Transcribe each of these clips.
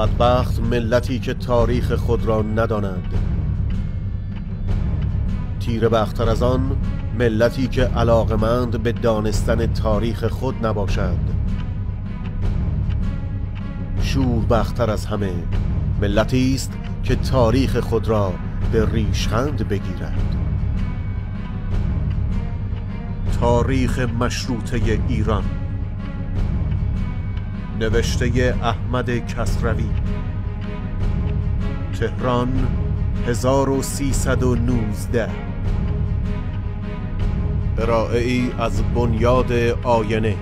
بدبخت ملتی که تاریخ خود را نداند. تیر بختر از آن ملتی که علاقمند به دانستن تاریخ خود نباشد. شور بختر از همه ملتی است که تاریخ خود را به ریشخند بگیرد. تاریخ مشروطه ایران نوشته احمد کسروی. تهران 1319 ارائه از بنیاد آینه.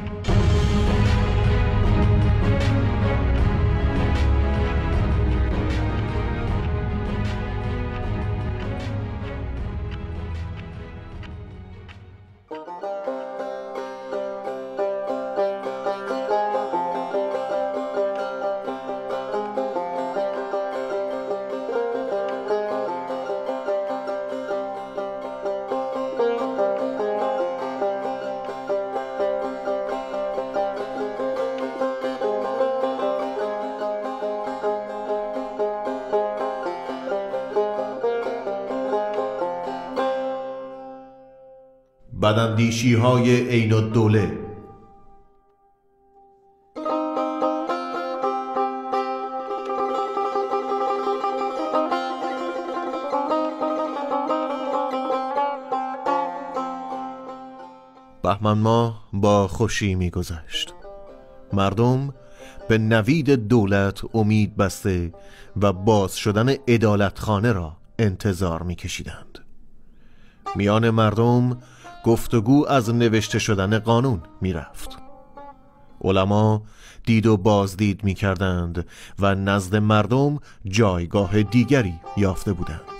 بداندیشی های عین الدوله. بهمن ماه با خوشی میگذشت. مردم به نوید دولت امید بسته و باز شدن ادالتخانه را انتظار میکشیدند. میان مردم گفتگو از نوشته شدن قانون می‌رفت. علما دید و بازدید می کردند و نزد مردم جایگاه دیگری یافته بودند.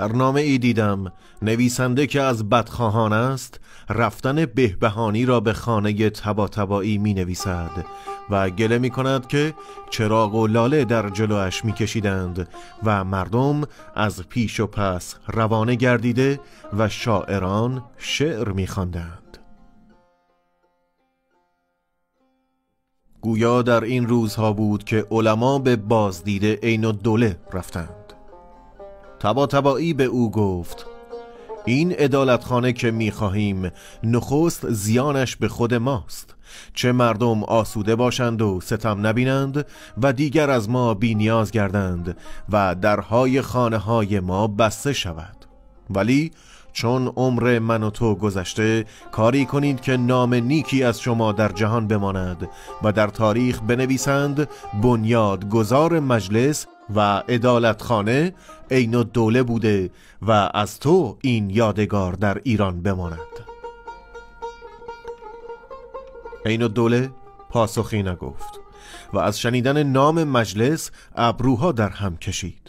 در نامه ای دیدم نویسنده که از بدخواهان است رفتن بهبهانی را به خانه تبا تبایی می نویسد و گله می کند که چراغ و لاله در جلوش می کشیدند و مردم از پیش و پس روانه گردیده و شاعران شعر می خواندند. گویا در این روزها بود که علما به بازدید عین الدوله رفتند تبا تبایی به او گفت این ادالتخانه که می‌خواهیم نخست زیانش به خود ماست. چه مردم آسوده باشند و ستم نبینند و دیگر از ما بی نیاز گردند و درهای خانه های ما بسته شود. ولی چون عمر من و تو گذشته کاری کنید که نام نیکی از شما در جهان بماند و در تاریخ بنویسند بنیاد گذار مجلس و ادالتخانه عین دوله بوده و از تو این یادگار در ایران بماند. عین دوله پاسخی نگفت و از شنیدن نام مجلس ابروها در هم کشید.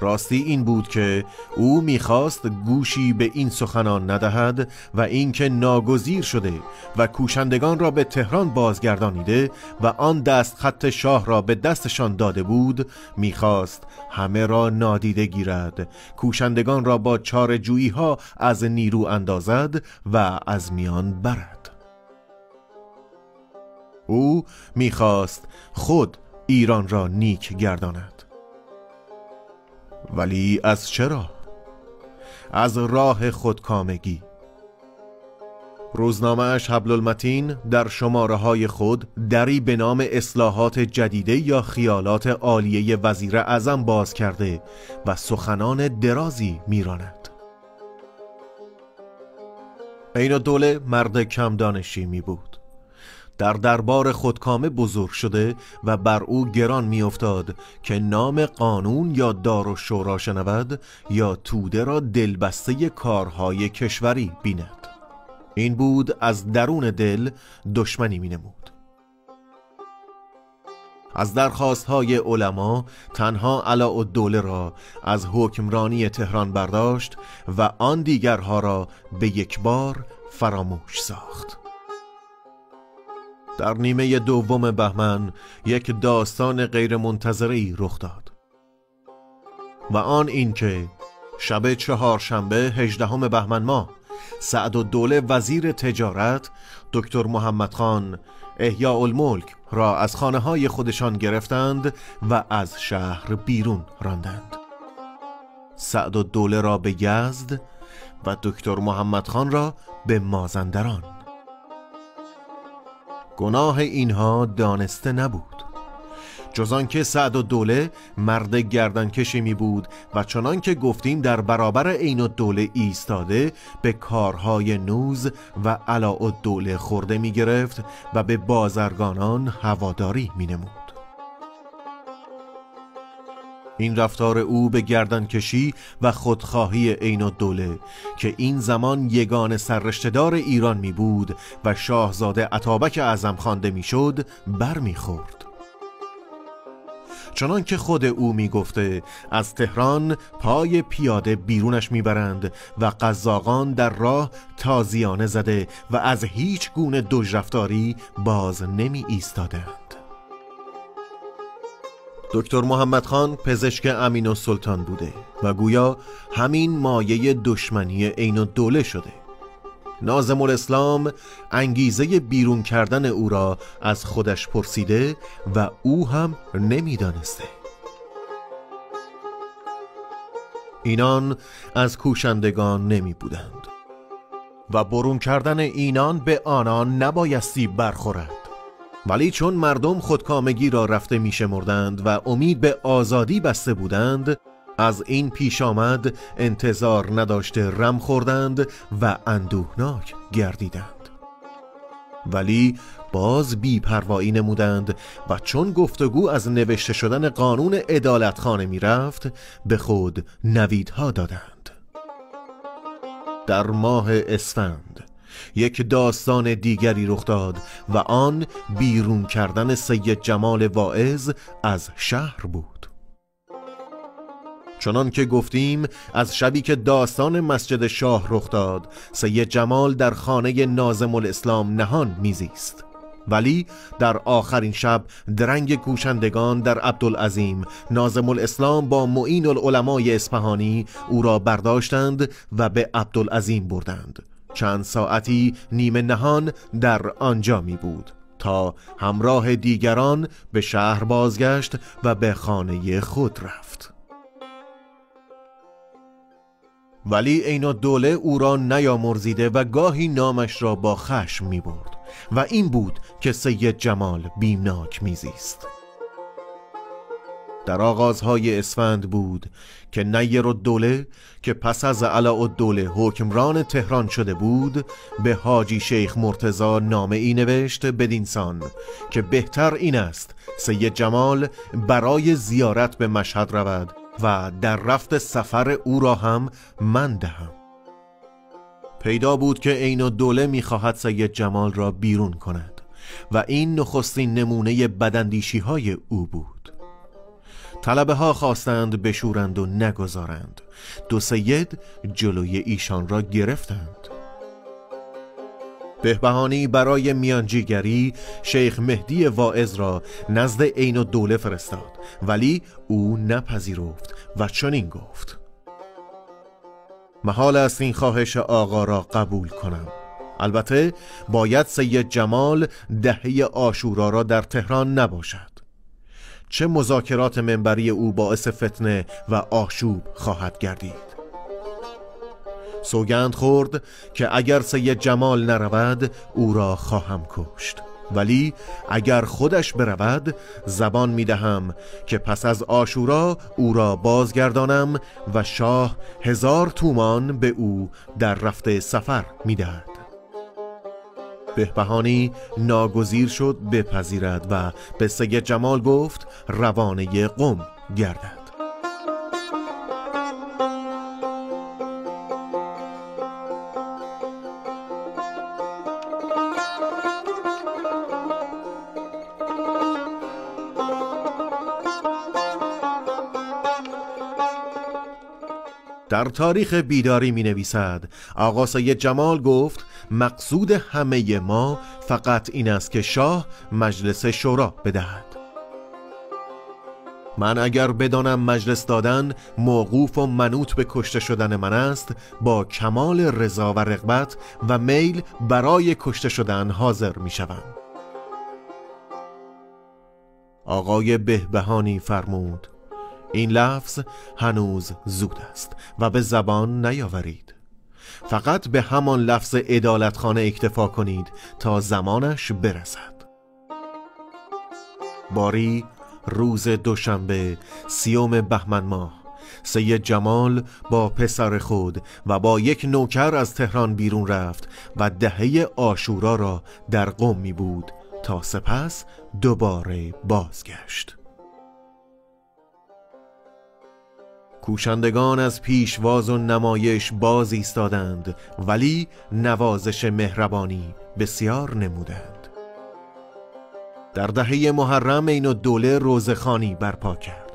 راستی این بود که او می‌خواست گوشی به این سخنان ندهد و اینکه ناگزیر شده و کوشندگان را به تهران بازگردانیده و آن دست خط شاه را به دستشان داده بود می‌خواست همه را نادیده گیرد. کوشندگان را با چار جویی ها از نیرو اندازد و از میان برد. او می‌خواست خود ایران را نیک گرداند. ولی از چرا؟ از راه خودکامگی. روزنامه اش حبل المتین در شماره های خود دری به نام اصلاحات جدیده یا خیالات عالیه وزیر اعظم باز کرده و سخنان درازی میراند. این دوله مرد کم دانشی می بود در دربار خودکامه بزرگ شده و بر او گران میافتاد که نام قانون یا دار و شورا شنود یا توده را دلبسته کارهای کشوری بیند. این بود از درون دل دشمنی می نمود از درخواست های علما تنها علا و دوله را از حکمرانی تهران برداشت و آن دیگرها را به یک بار فراموش ساخت. در نیمه دوم بهمن یک داستان غیرمنتظری رخ داد. و آن اینکه شب چهارشنبه هجدهم بهمن ماه سعد و دوله وزیر تجارت دکتر محمد خان احیاء الملک را از خانه های خودشان گرفتند و از شهر بیرون راندند. سعد و دوله را به یزد و دکتر محمد خان را به مازندران گناه اینها دانسته نبود جز که سعد و دوله مرد گردنکشی می بود و چنان که گفتیم در برابر عین دوله ایستاده به کارهای نوز و علا دوله خورده می گرفت و به بازرگانان هواداری می نمود. این رفتار او به گردنکشی و خودخواهی عین الدوله که این زمان یگان سررشتهدار ایران می بود و شاهزاده عطابک اعظم خوانده می‌شد برمیخورد. چنان که خود او می‌گفته از تهران پای پیاده بیرونش می‌برند و قزاقان در راه تازیانه زده و از هیچ گونه دژرفتاری باز نمی ایستادند دکتر محمد خان پزشک امین و سلطان بوده و گویا همین مایه دشمنی عین دوله شده. نازم الاسلام انگیزه بیرون کردن او را از خودش پرسیده و او هم نمی‌دانسته. اینان از کوشندگان نمی بودند و برون کردن اینان به آنان نبایستی برخورد. ولی چون مردم خودکامگی را رفته میشمردند و امید به آزادی بسته بودند از این پیش آمد انتظار نداشته رم خوردند و اندوهناک گردیدند. ولی باز بیپروایی نمودند و چون گفتگو از نوشته شدن قانون ادالتخانه می رفت به خود نویدها دادند. در ماه اسفند یک داستان دیگری رخ داد و آن بیرون کردن سید جمال واعظ از شهر بود. چنان که گفتیم از شبی که داستان مسجد شاه رخ داد سید جمال در خانه نازم الاسلام نهان میزیست. ولی در آخرین شب درنگ کوشندگان در عبدالعظیم نازم الاسلام با معین العلمای اسپهانی او را برداشتند و به عبدالعظیم بردند. چند ساعتی نیمه نهان در آنجا می بود تا همراه دیگران به شهر بازگشت و به خانه خود رفت. ولی عین دوله او را نیامرزیده و گاهی نامش را با خشم می برد و این بود که سید جمال بیمناک میزیست در آغازهای اسفند بود که نیر دوله که پس از علا دوله حکمران تهران شده بود به حاجی شیخ مرتزا نامه ای نوشت بدینسان که بهتر این است سید جمال برای زیارت به مشهد رود و در رفت سفر او را هم من دهم. پیدا بود که عین دوله می‌خواهد سید جمال را بیرون کند و این نخستین نمونه بدندیشی های او بود. طلبه ها خواستند بشورند و نگذارند. دو سید جلوی ایشان را گرفتند. بهبهانی برای میانجیگری شیخ مهدی واعظ را نزد عین و دوله فرستاد. ولی او نپذیرفت و چنین گفت. محال است این خواهش آقا را قبول کنم. البته باید سید جمال دهه آشورا را در تهران نباشد. چه مذاکرات منبری او باعث فتنه و آشوب خواهد گردید. سوگند خورد که اگر سید جمال نرود او را خواهم کشت. ولی اگر خودش برود زبان می دهم که پس از آشورا او را بازگردانم و شاه هزار تومان به او در رفته سفر می دهد. بهبهانی ناگزیر شد بپذیرد و به سید جمال گفت روانه قم گردد. در تاریخ بیداری می نویسد آقا سید جمال گفت مقصود همه ما فقط این است که شاه مجلس شورا بدهد من اگر بدانم مجلس دادن موقوف و منوط به کشته شدن من است با کمال رضا و رغبت و میل برای کشته شدن حاضر می شوم. آقای بهبهانی فرمود این لفظ هنوز زود است و به زبان نیاورید فقط به همان لفظ ادالتخانه اکتفا کنید تا زمانش برسد. باری روز دوشنبه سیوم بهمن ماه. سید جمال با پسر خود و با یک نوکر از تهران بیرون رفت و دهه آشورا را در قم بود تا سپس دوباره بازگشت. کوشندگان از پیشواز و نمایش باز ایستادند ولی نوازش مهربانی بسیار نمودند. در دهه محرم این دوله روزخانی برپا کرد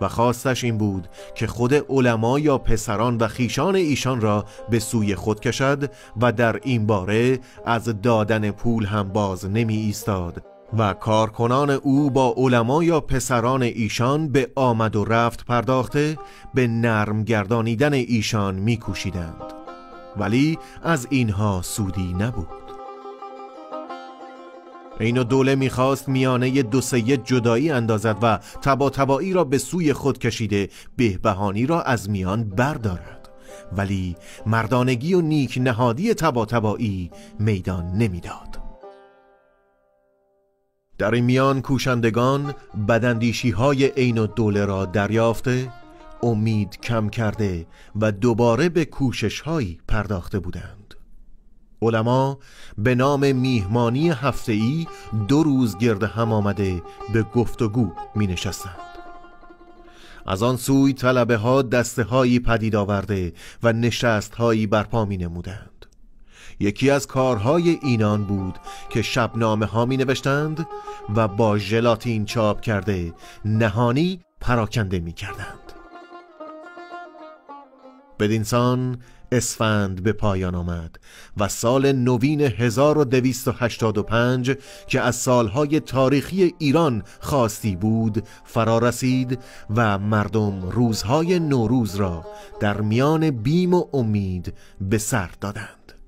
و خواستش این بود که خود علما یا پسران و خیشان ایشان را به سوی خود کشد و در این باره از دادن پول هم باز نمی ایستاد. و کارکنان او با علما یا پسران ایشان به آمد و رفت پرداخته به نرم گردانیدن ایشان میکوشیدند. ولی از اینها سودی نبود. این دوله می‌خواست میانه دو سید جدایی اندازد و تبا تبایی را به سوی خود کشیده بهبهانی را از میان بردارد. ولی مردانگی و نیک نهادی تبا تبایی میدان نمی‌داد. در این میان کوشندگان بدندیشی های عین و دوله را دریافته امید کم کرده و دوباره به کوشش هایی پرداخته بودند. علما به نام میهمانی هفته ای دو روز گرد هم آمده به گفتگو می نشستند از آن سوی طلبه ها دسته هایی پدید آورده و نشست هایی برپا می نمودند یکی از کارهای اینان بود که شبنامه ها می نوشتند و با ژلاتین چاپ کرده نهانی پراکنده می کردند. بدینسان اسفند به پایان آمد و سال نوین 1285 که از سالهای تاریخی ایران خواستی بود فرا رسید و مردم روزهای نوروز را در میان بیم و امید به سر دادند.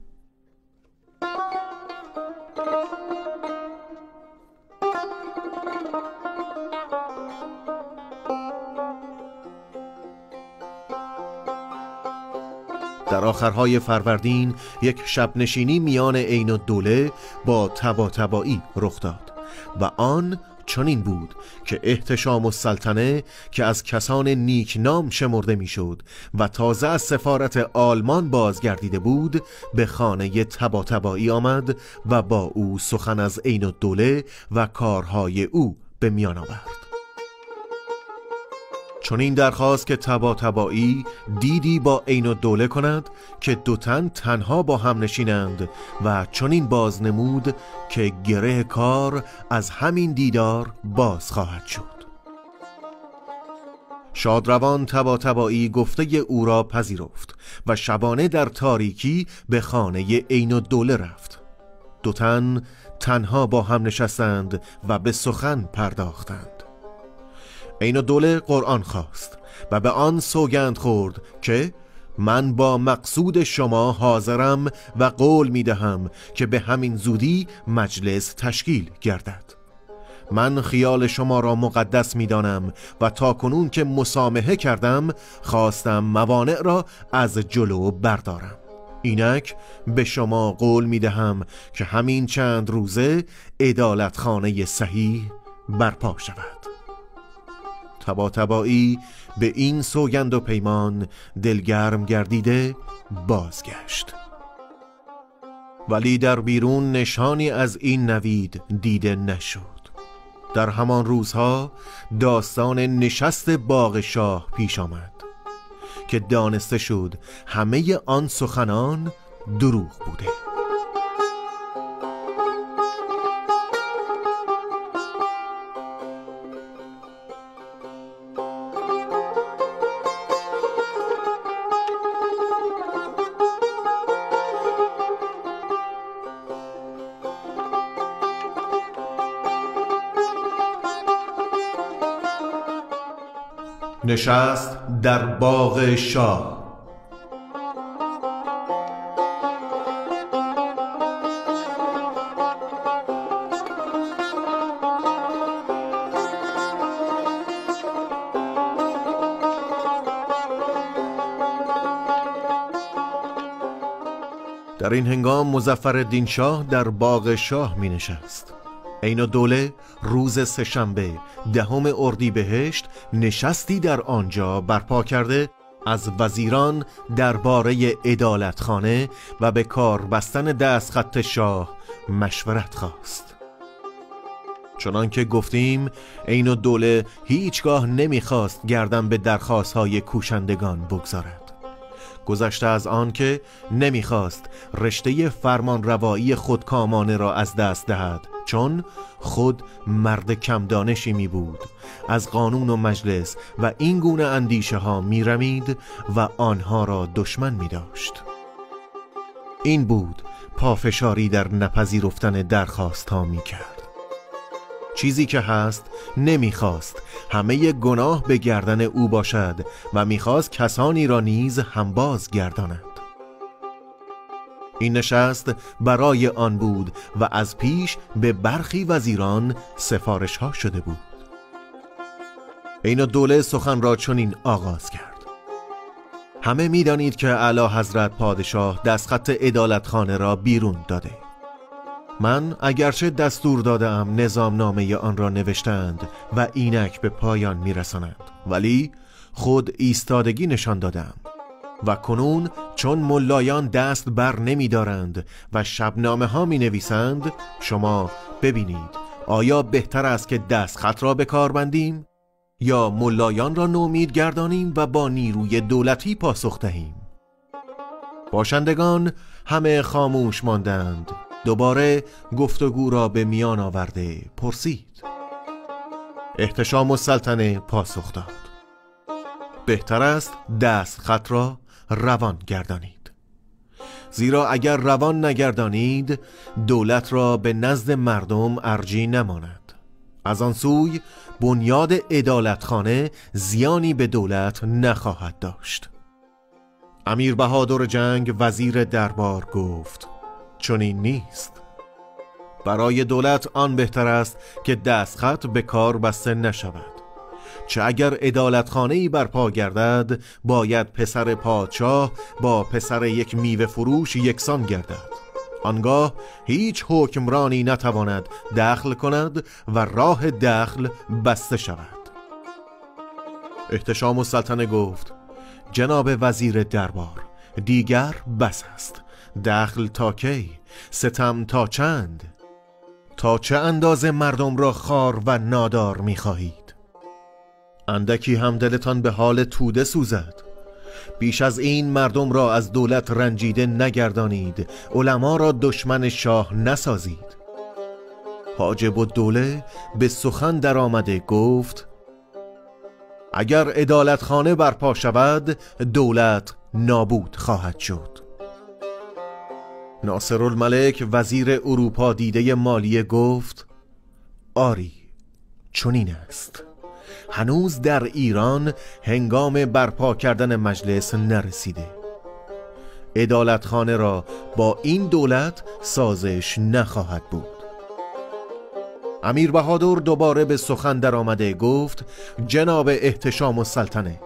در آخرهای فروردین یک شب نشینی میان عین و دوله با تبا تبایی رخ داد و آن چنین بود که احتشام السلطنه که از کسان نیک نام شمرده می‌شد و تازه از سفارت آلمان بازگردیده بود به خانه تبا تبایی آمد و با او سخن از عین دوله و کارهای او به میان آورد. چون این درخواست که تبا تبایی دیدی با عین و دوله کند که دوتن تنها با هم نشینند و چون این باز نمود که گره کار از همین دیدار باز خواهد شد. شادروان تبا تبایی گفته او را پذیرفت و شبانه در تاریکی به خانه عین و دوله رفت. دوتن تنها با هم نشستند و به سخن پرداختند. عین دوله قرآن خواست و به آن سوگند خورد که من با مقصود شما حاضرم و قول می دهم که به همین زودی مجلس تشکیل گردد. من خیال شما را مقدس می دانم و تا کنون که مسامحه کردم خواستم موانع را از جلو بردارم. اینک به شما قول می دهم که همین چند روزه ادالتخانه صحیح برپا شود. تبا تبایی به این سوگند و پیمان دلگرم گردیده بازگشت. ولی در بیرون نشانی از این نوید دیده نشد. در همان روزها داستان نشست باغ شاه پیش آمد که دانسته شد همه آن سخنان دروغ بوده. نشست در باغ شاه. در این هنگام مزفر شاه در باغ شاه می نشست. عین دوله روز سهشنبه دهم اردیبهشت نشستی در آنجا برپا کرده از وزیران درباره ادالتخانه و به کار بستن دستخط شاه مشورت خواست. چنانکه گفتیم عین دوله هیچگاه نمی‌خواست گردن به درخواست های کوشندگان بگذارد. گذشته از آن که نمی‌خواست رشته فرمان روایی خودکامانه را از دست دهد چون خود مرد کم دانشی می بود. از قانون و مجلس و این گونه اندیشه ها می رمید و آنها را دشمن می داشت. این بود پافشاری در نپذیرفتن درخواست ها می کرد. چیزی که هست نمی‌خواست همه گناه به گردن او باشد و می‌خواست کسانی را نیز همباز گرداند این نشست برای آن بود و از پیش به برخی وزیران سفارش ها شده بود. این دوله سخن را چنین آغاز کرد. همه می‌دانید که اعلی حضرت پادشاه دستخط ادالتخانه را بیرون داده. من اگرچه دستور دادم نظام نامه آن را نوشتند و اینک به پایان میرسانند ولی خود ایستادگی نشان دادم و کنون چون ملایان دست بر نمی دارند و شبنامه ها می نویسند شما ببینید آیا بهتر است که دست خط را به کار بندیم یا ملایان را نومید گردانیم و با نیروی دولتی پاسخ دهیم؟ باشندگان همه خاموش ماندند. دوباره گفتگو را به میان آورده پرسید. احتشام و سلطنه پاسخ داد. بهتر است دست خط را روان گردانید. زیرا اگر روان نگردانید دولت را به نزد مردم ارجی نماند. از آن سوی بنیاد ادالتخانه زیانی به دولت نخواهد داشت. امیر بهادر جنگ وزیر دربار گفت چنین نیست. برای دولت آن بهتر است که دستخط به کار بسته نشود. چه اگر ادالتخانه ای برپا گردد باید پسر پادشاه با پسر یک میوه فروش یکسان گردد. آنگاه هیچ حکمرانی نتواند دخل کند و راه دخل بسته شود. احتشام و سلطنه گفت جناب وزیر دربار دیگر بس است. دخل تا کی؟ ستم تا چند؟ تا چه اندازه مردم را خار و نادار می خواهید اندکی هم دلتان به حال توده سوزد. بیش از این مردم را از دولت رنجیده نگردانید. علما را دشمن شاه نسازید. حاجب و دوله به سخن در آمده گفت اگر ادالتخانه برپا شود دولت نابود خواهد شد. ناصر الملک وزیر اروپا دیده مالیه گفت آری چنین است. هنوز در ایران هنگام برپا کردن مجلس نرسیده. ادالتخانه را با این دولت سازش نخواهد بود. امیر بهادر دوباره به سخن در آمده گفت جناب احتشام و سلطنه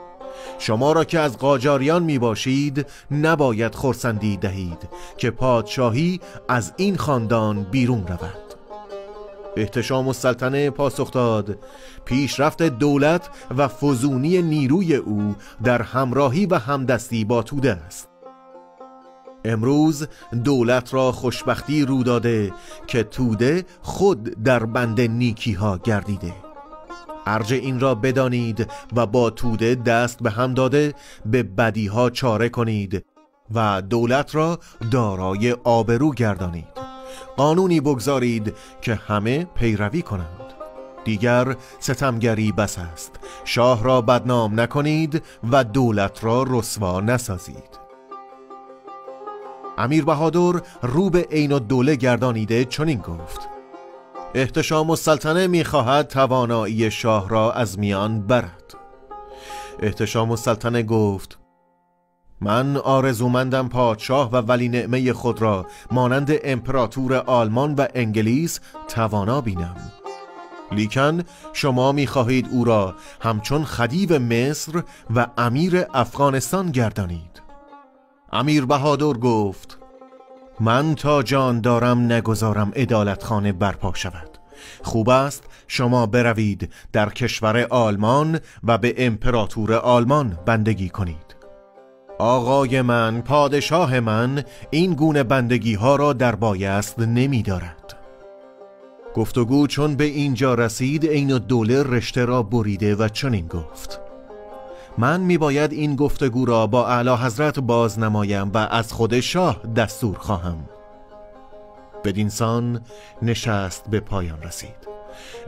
شما را که از قاجاریان می باشید نباید خورسندی دهید که پادشاهی از این خاندان بیرون رود. احتشام و سلطنه پاسخ داد. پیشرفت دولت و فزونی نیروی او در همراهی و همدستی با توده است. امروز دولت را خوشبختی رو داده که توده خود در بند نیکی ها گردیده. ارج این را بدانید و با توده دست به هم داده به بدیها چاره کنید و دولت را دارای آبرو گردانید. قانونی بگذارید که همه پیروی کنند. دیگر ستمگری بس است. شاه را بدنام نکنید و دولت را رسوا نسازید. امیر بهادر رو به عین و دوله گردانیده چنین گفت. احتشام السلطنه می‌خواهد توانایی شاه را از میان برد. احتشام السلطنه گفت من آرزومندم پادشاه و ولی نعمه خود را مانند امپراتور آلمان و انگلیس توانا بینم. لیکن شما می‌خواهید او را همچون خدیو مصر و امیر افغانستان گردانید. امیر بهادر گفت من تا جان دارم نگذارم ادالتخانه برپا شود. خوب است شما بروید در کشور آلمان و به امپراتور آلمان بندگی کنید. آقای من پادشاه من این گونه بندگی ها را در بایست نمی دارد گفتگو چون به اینجا رسید این دوله رشته را بریده و چنین گفت. من می باید این گفتگو را با اعلی حضرت باز نمایم و از خود شاه دستور خواهم. بدینسان نشست به پایان رسید.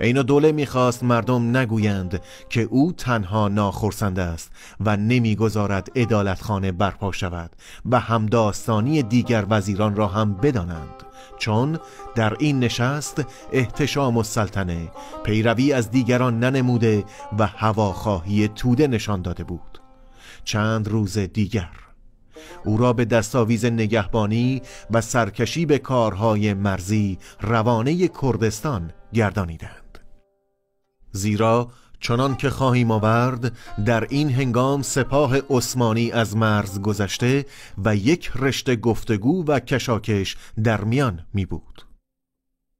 عین دوله می‌خواست مردم نگویند که او تنها ناخرسنده است و نمی‌گذارد ادالتخانه برپا شود و همداستانی دیگر وزیران را هم بدانند. چون در این نشست احتشام و سلطنه پیروی از دیگران ننموده و هواخواهی توده نشان داده بود. چند روز دیگر او را به دستاویز نگهبانی و سرکشی به کارهای مرزی روانه کردستان گردانیدند. زیرا چنان که خواهیم آورد در این هنگام سپاه عثمانی از مرز گذشته و یک رشته گفتگو و کشاکش در میان می بود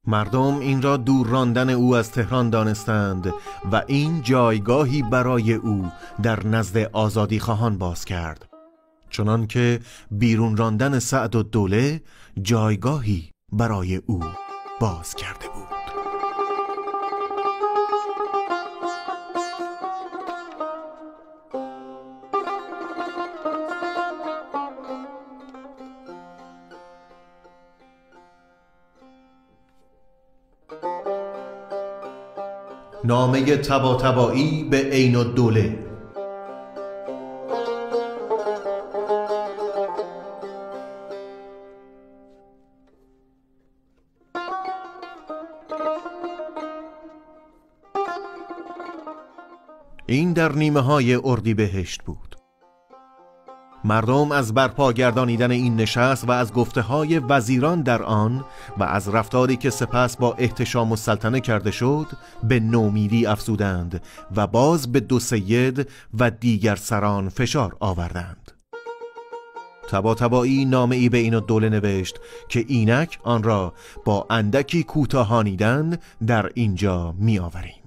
مردم این را دور راندن او از تهران دانستند و این جایگاهی برای او در نزد آزادی خواهان باز کرد. چنان که بیرون راندن سعد و دوله جایگاهی برای او باز کرده بود. نامه تبا تبایی به عین الدوله. این در نیمه های اردی بهشت بود. مردم از برپا گردانیدن این نشست و از گفته های وزیران در آن و از رفتاری که سپس با احتشام و سلطنه کرده شد به نومیدی افزودند و باز به دو سید و دیگر سران فشار آوردند. تبا تبایی نامه ای به این دوله نوشت که اینک آن را با اندکی کوتاهانیدن در اینجا می آوریم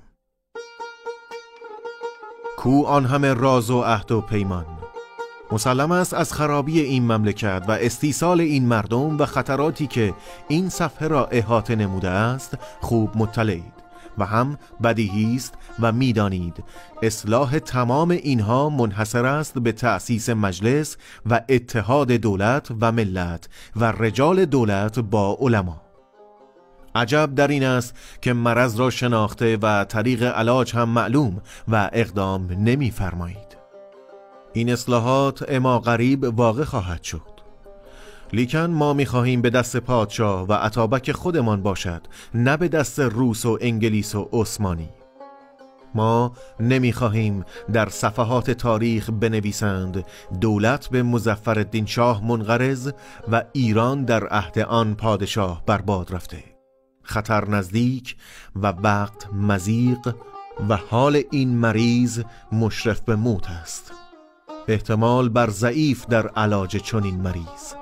کو آن همه راز و عهد و پیمان؟ مسلم است از خرابی این مملکت و استیصال این مردم و خطراتی که این صفحه را احاطه نموده است خوب مطلعید و هم بدیهی است و می‌دانید اصلاح تمام اینها منحصر است به تأسیس مجلس و اتحاد دولت و ملت و رجال دولت با علما عجب در این است که مرض را شناخته و طریق علاج هم معلوم و اقدام نمیفرمایید. این اصلاحات اما غریب واقع خواهد شد. لیکن ما می‌خواهیم به دست پادشاه و عطابک خودمان باشد نه به دست روس و انگلیس و عثمانی. ما نمی‌خواهیم در صفحات تاریخ بنویسند دولت به مزفر شاه منقرض و ایران در عهد آن پادشاه برباد رفته. خطر نزدیک و وقت مزیق و حال این مریض مشرف به موت است. احتمال بر ضعیف در علاج چنین مریض.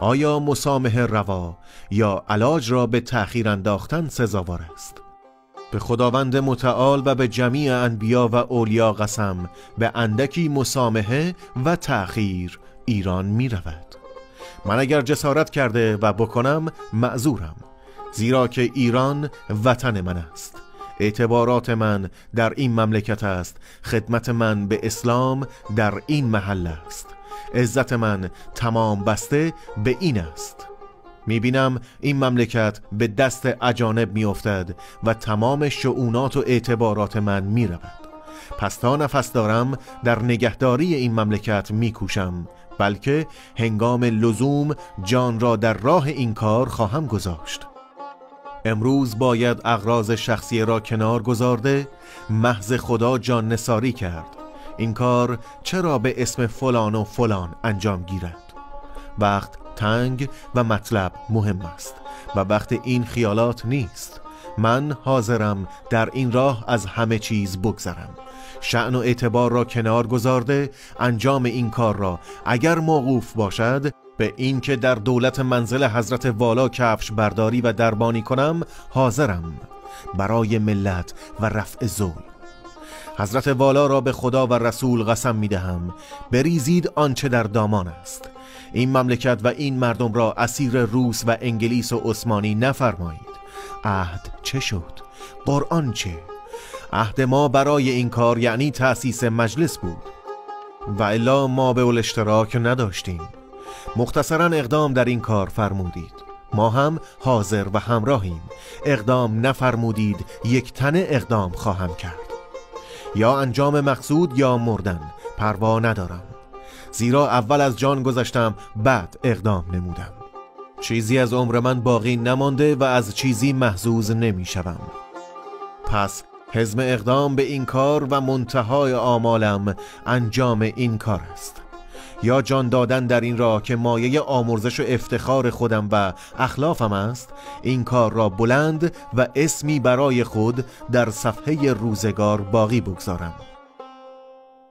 آیا مسامه روا یا علاج را به تأخیر انداختن سزاوار است؟ به خداوند متعال و به جمیع انبیا و اولیا قسم به اندکی مسامحه و تأخیر ایران می رود. من اگر جسارت کرده و بکنم معذورم زیرا که ایران وطن من است. اعتبارات من در این مملکت است. خدمت من به اسلام در این محل است. عزت من تمام بسته به این است. می‌بینم این مملکت به دست اجانب میافتد و تمام شعونات و اعتبارات من می‌رود. پس تا نفس دارم در نگهداری این مملکت میکوشم بلکه هنگام لزوم جان را در راه این کار خواهم گذاشت. امروز باید اغراض شخصی را کنار گذارده محض خدا جان نساری کرد. این کار چرا به اسم فلان و فلان انجام گیرد؟ وقت تنگ و مطلب مهم است و وقت این خیالات نیست. من حاضرم در این راه از همه چیز بگذرم. شعن و اعتبار را کنار گذارده انجام این کار را. اگر موقوف باشد به این که در دولت منزل حضرت والا کفش برداری و دربانی کنم حاضرم برای ملت و رفع ظلم. حضرت والا را به خدا و رسول قسم می دهم بریزید آنچه در دامان است. این مملکت و این مردم را اسیر روس و انگلیس و عثمانی نفرمایید. عهد چه شد؟ قرآن چه؟ عهد ما برای این کار یعنی تأسیس مجلس بود. و الا ما به اشتراک نداشتیم. مختصرا اقدام در این کار فرمودید. ما هم حاضر و همراهیم. اقدام نفرمودید یک تن اقدام خواهم کرد. یا انجام مقصود یا مردن پروا ندارم. زیرا اول از جان گذشتم بعد اقدام نمودم. چیزی از عمر من باقی نمانده و از چیزی محزوز نمی شوم. پس حزم اقدام به این کار و منتهای آمالم انجام این کار است. یا جان دادن در این راه که مایه آمرزش و افتخار خودم و اخلافم است این کار را بلند و اسمی برای خود در صفحه روزگار باقی بگذارم.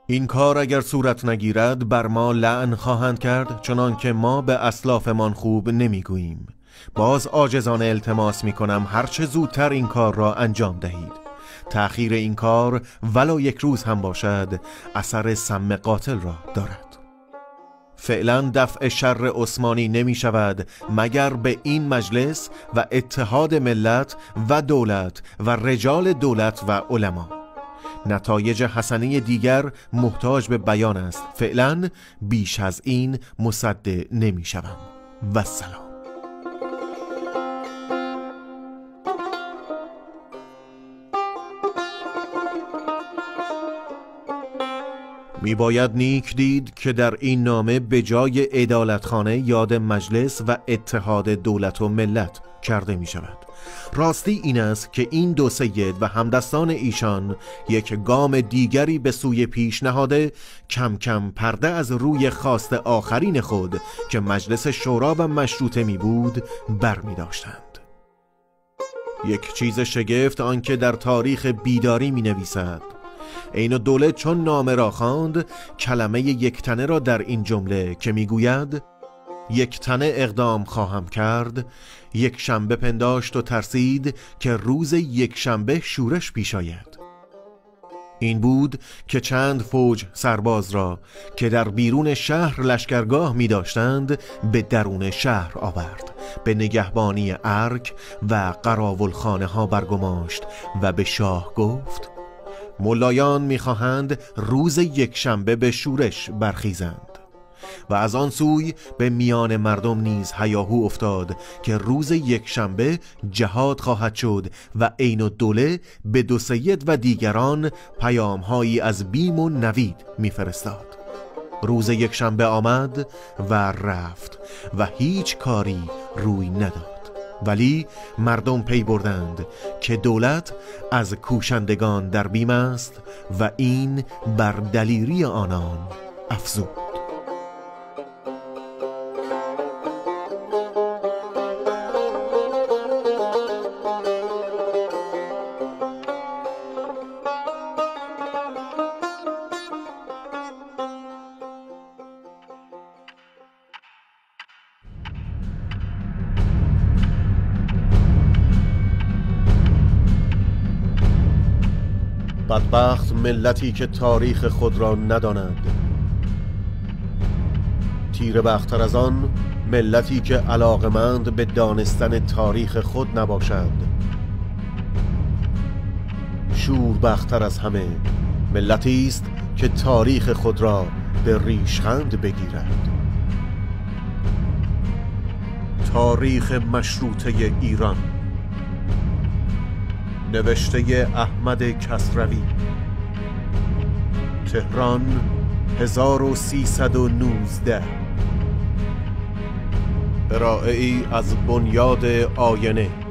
این کار اگر صورت نگیرد بر ما لعن خواهند کرد چنان که ما به اسلافمان خوب نمی‌گوییم. باز آجزانه التماس می کنم هرچه زودتر این کار را انجام دهید. تأخیر این کار ولو یک روز هم باشد اثر سم قاتل را دارد. فعلا دفع شر عثمانی نمی شود مگر به این مجلس و اتحاد ملت و دولت و رجال دولت و علما. نتایج حسنی دیگر محتاج به بیان است. فعلا بیش از این مصده نمی شوم. و سلام. می باید نیک دید که در این نامه به جای عدالتخانه یاد مجلس و اتحاد دولت و ملت کرده می شود راستی این است که این دو سید و همدستان ایشان یک گام دیگری به سوی پیش نهاده کم کم پرده از روی خواست آخرین خود که مجلس شورا و مشروطه می بود بر می داشتند. یک چیز شگفت آنکه در تاریخ بیداری می نویسد عین دوله چون نامه را خواند کلمه یک تنه را در این جمله که می‌گوید یک تنه اقدام خواهم کرد یک شنبه پنداشت و ترسید که روز یک شنبه شورش پیش آید. این بود که چند فوج سرباز را که در بیرون شهر لشکرگاه می داشتند به درون شهر آورد به نگهبانی ارک و قراولخانه ها برگماشت و به شاه گفت ملایان می‌خواهند روز یک شنبه به شورش برخیزند و از آن سوی به میان مردم نیز هیاهو افتاد که روز یک شنبه جهاد خواهد شد و عین دوله به دو سید و دیگران پیامهایی از بیم و نوید میفرستاد. روز یک شنبه آمد و رفت و هیچ کاری روی نداد. ولی مردم پی بردند که دولت از کوشندگان در بیم است و این بر دلیری آنان افزود. بدبخت ملتی که تاریخ خود را ندانند تیر بختر از آن ملتی که علاقمند به دانستن تاریخ خود نباشد شور بختر از همه ملتی است که تاریخ خود را به ریشخند بگیرد. تاریخ مشروطه ایران نوشته احمد کسروی. تهران 1319 ارائه ای از بنیاد آینه.